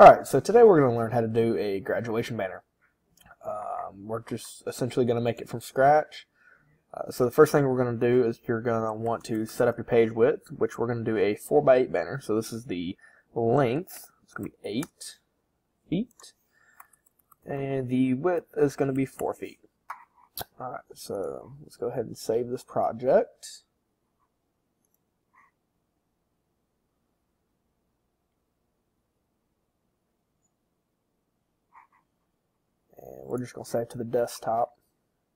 Alright, so today we're going to learn how to do a graduation banner. Um, we're just essentially going to make it from scratch. Uh, so the first thing we're going to do is you're going to want to set up your page width, which we're going to do a 4x8 banner. So this is the length. It's going to be 8 feet. And the width is going to be 4 feet. Alright, so let's go ahead and save this project. And we're just going to save to the desktop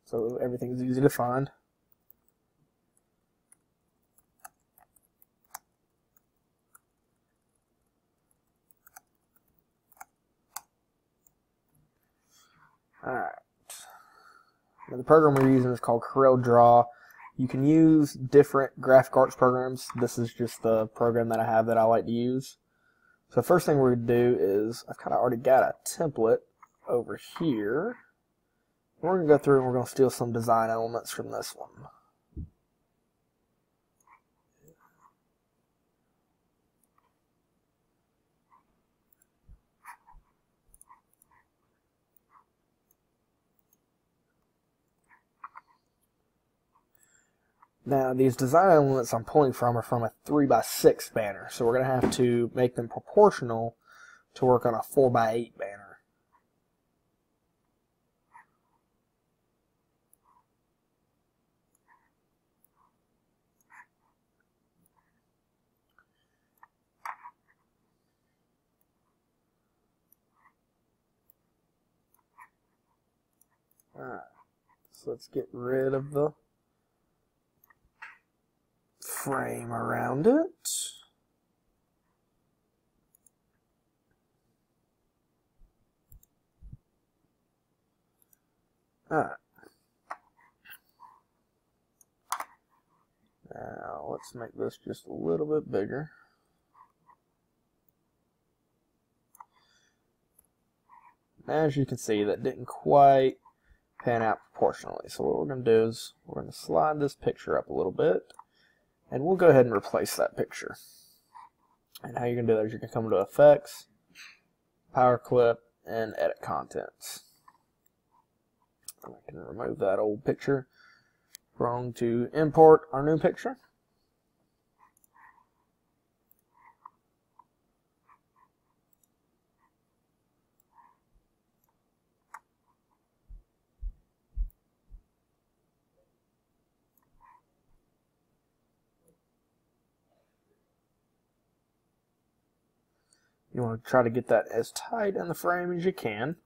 so everything is easy to find. Alright. the program we're using is called Corel Draw. You can use different graphic arts programs. This is just the program that I have that I like to use. So the first thing we're going to do is, I've kind of already got a template over here. We're going to go through and we're going to steal some design elements from this one. Now, these design elements I'm pulling from are from a 3x6 banner, so we're going to have to make them proportional to work on a 4x8 banner. Alright, so let's get rid of the frame around it. Alright. Now let's make this just a little bit bigger. As you can see, that didn't quite pan out proportionally. So what we're going to do is we're going to slide this picture up a little bit, and we'll go ahead and replace that picture. And how you're going to do that is you can come to Effects, PowerClip, and Edit Contents. I can remove that old picture. We're going to import our new picture. You want to try to get that as tight in the frame as you can.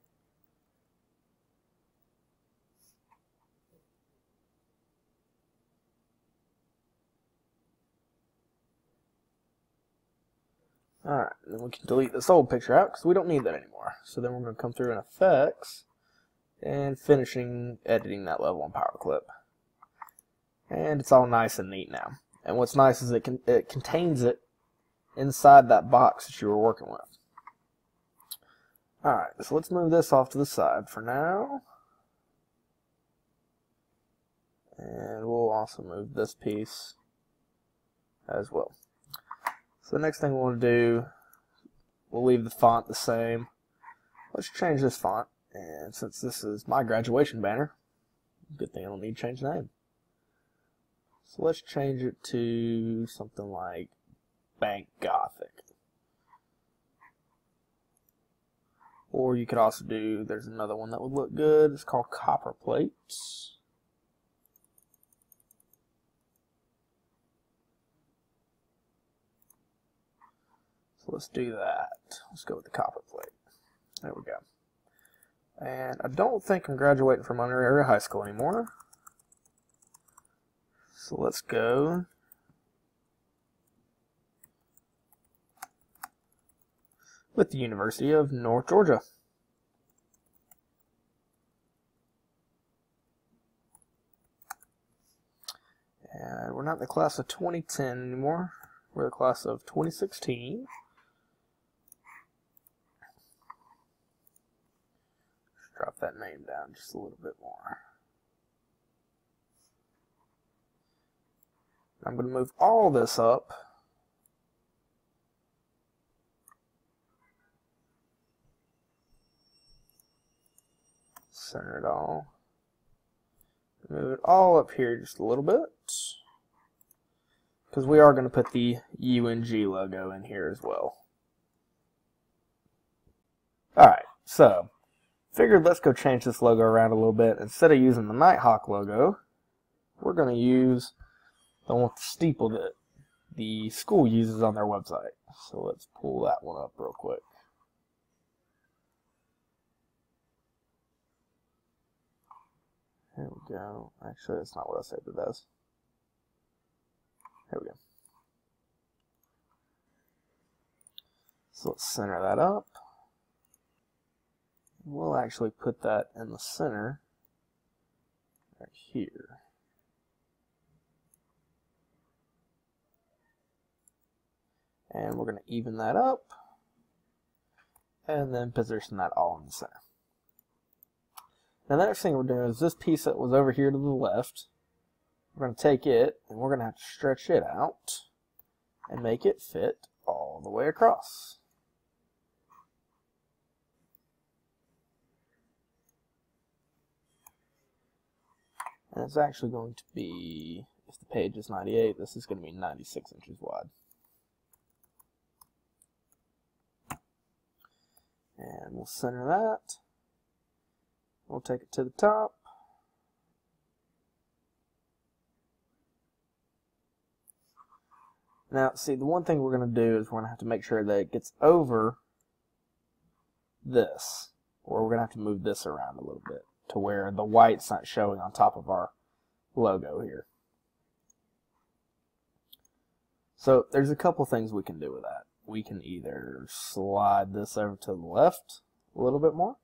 Alright, then we can delete this old picture out because we don't need that anymore. So then we're going to come through in Effects and finishing editing that level in PowerClip. And it's all nice and neat now. And what's nice is it, it contains it inside that box that you were working with. Alright, so let's move this off to the side for now. And we'll also move this piece as well. So the next thing we want to do, we'll leave the font the same. Let's change this font. And since this is my graduation banner, good thing I don't need to change the name. So let's change it to something like Bank Gothic. Or you could also do, there's another one that would look good. It's called Copperplates. So let's do that. Let's go with the Copperplate. There we go. And I don't think I'm graduating from Monroe Area High School anymore. So let's go with the University of North Georgia. And we're not the class of 2010 anymore. We're the class of 2016. Let's drop that name down just a little bit more. I'm going to move all this up center it all. Move it all up here just a little bit. Because we are going to put the UNG logo in here as well. Alright, so figured let's go change this logo around a little bit. Instead of using the Nighthawk logo, we're going to use the one with the steeple that the school uses on their website. So let's pull that one up real quick. There we go. Actually, that's not what I saved it as. There we go. So let's center that up. We'll actually put that in the center right here. And we're going to even that up and then position that all in the center. Now the next thing we're doing is this piece that was over here to the left, we're going to take it and we're going to have to stretch it out and make it fit all the way across. And it's actually going to be, if the page is 98, this is going to be 96 inches wide. And we'll center that. We'll take it to the top. Now, see, the one thing we're going to do is we're going to have to make sure that it gets over this. Or we're going to have to move this around a little bit to where the white's not showing on top of our logo here. So there's a couple things we can do with that. We can either slide this over to the left a little bit more,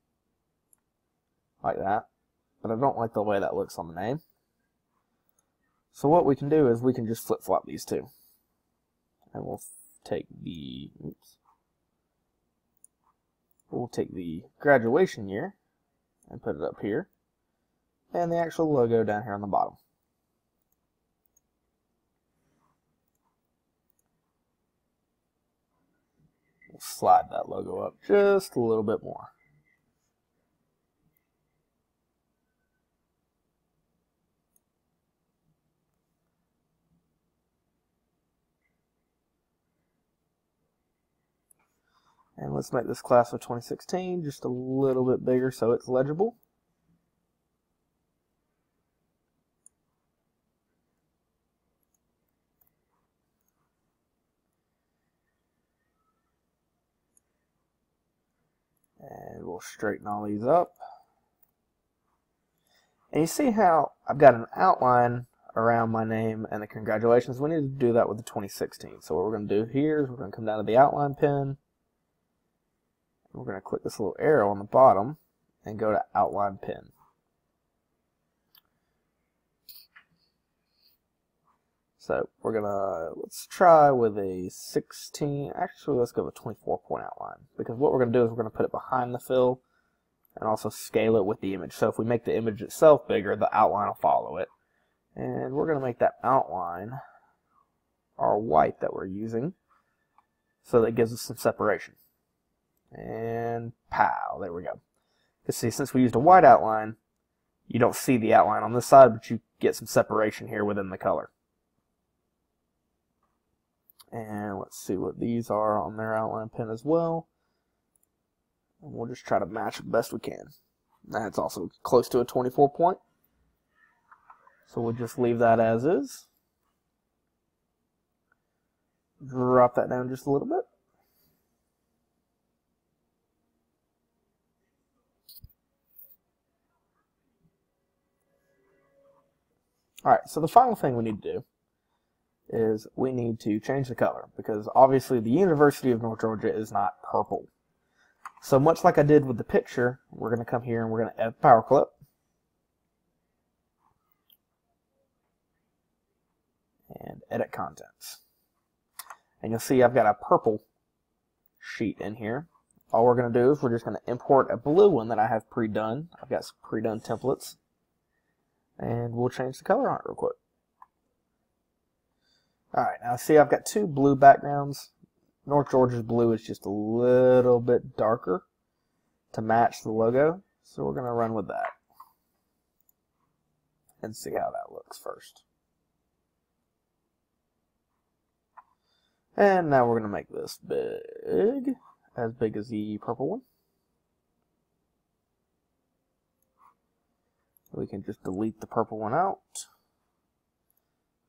like that, but I don't like the way that looks on the name. So what we can do is we can just flip-flop these two. And we'll take the, oops, we'll take the graduation year and put it up here, and the actual logo down here on the bottom. We'll slide that logo up just a little bit more. Let's make this class of 2016 just a little bit bigger so it's legible. And we'll straighten all these up. And you see how I've got an outline around my name and the congratulations. We need to do that with the 2016. So what we're going to do here is we're going to come down to the outline pen we're going to click this little arrow on the bottom and go to outline pen. So we're going to, let's try with a 16, actually let's go with a 24 point outline because what we're going to do is we're going to put it behind the fill and also scale it with the image. So if we make the image itself bigger, the outline will follow it. And we're going to make that outline our white that we're using so that gives us some separation. And pow, there we go. Because see, since we used a white outline, you don't see the outline on this side, but you get some separation here within the color. And let's see what these are on their outline pen as well. And we'll just try to match it best we can. That's also close to a 24 point. So we'll just leave that as is. Drop that down just a little bit. Alright, so the final thing we need to do is we need to change the color because obviously the University of North Georgia is not purple. So much like I did with the picture, we're going to come here and we're going to add PowerClip. And edit contents. And you'll see I've got a purple sheet in here. All we're going to do is we're just going to import a blue one that I have pre-done. I've got some pre-done templates and we'll change the color on it real quick. Alright, now see I've got two blue backgrounds. North Georgia's blue is just a little bit darker to match the logo, so we're going to run with that. and see how that looks first. And now we're going to make this big, as big as the purple one. We can just delete the purple one out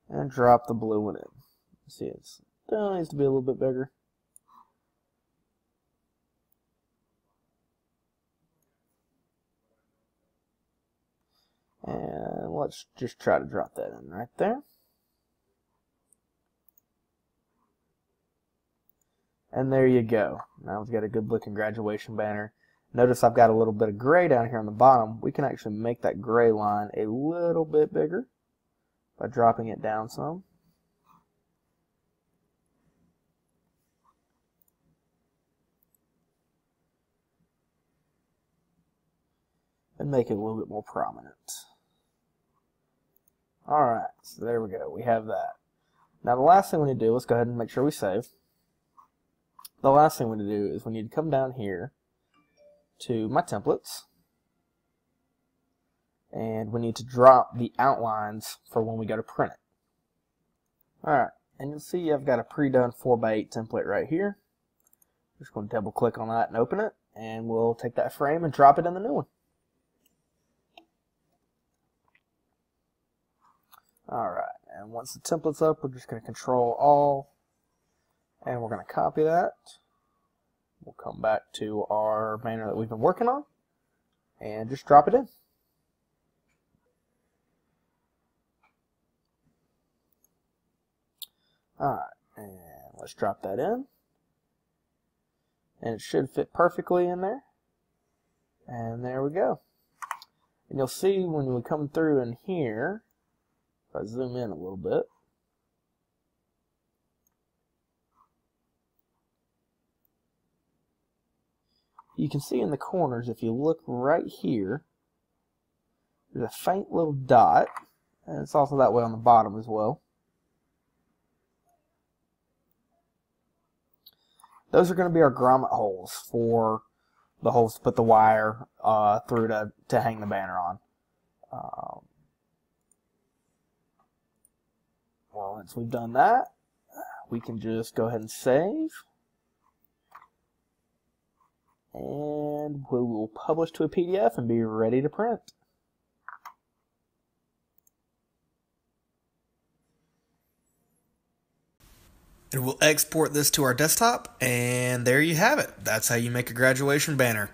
and drop the blue one in. See, uh, it still needs to be a little bit bigger. And let's just try to drop that in right there. And there you go. Now we've got a good looking graduation banner. Notice I've got a little bit of gray down here on the bottom. We can actually make that gray line a little bit bigger by dropping it down some. And make it a little bit more prominent. Alright, so there we go. We have that. Now the last thing we need to do, let's go ahead and make sure we save. The last thing we need to do is we need to come down here to my templates and we need to drop the outlines for when we go to print it. Alright, and you'll see I've got a pre-done 4x8 template right here. Just going to double click on that and open it and we'll take that frame and drop it in the new one. Alright, and once the template's up, we're just going to control all, and we're going to copy that. We'll come back to our banner that we've been working on, and just drop it in. Alright, and let's drop that in. And it should fit perfectly in there. And there we go. And you'll see when we come through in here, if I zoom in a little bit, you can see in the corners, if you look right here, there's a faint little dot, and it's also that way on the bottom as well. Those are going to be our grommet holes for the holes to put the wire uh, through to, to hang the banner on. Um, well, once we've done that, we can just go ahead and save. And we will publish to a PDF and be ready to print. And we'll export this to our desktop, and there you have it. That's how you make a graduation banner.